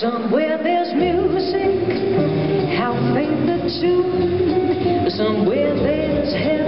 Somewhere there's music, how faint the tune. Somewhere there's heaven.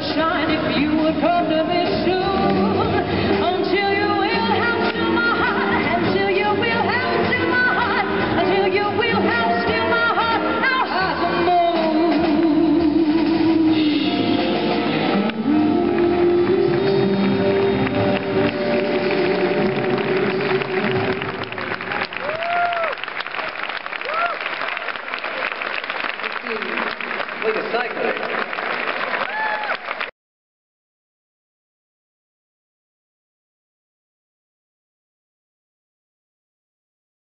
sunshine if you would come to me soon.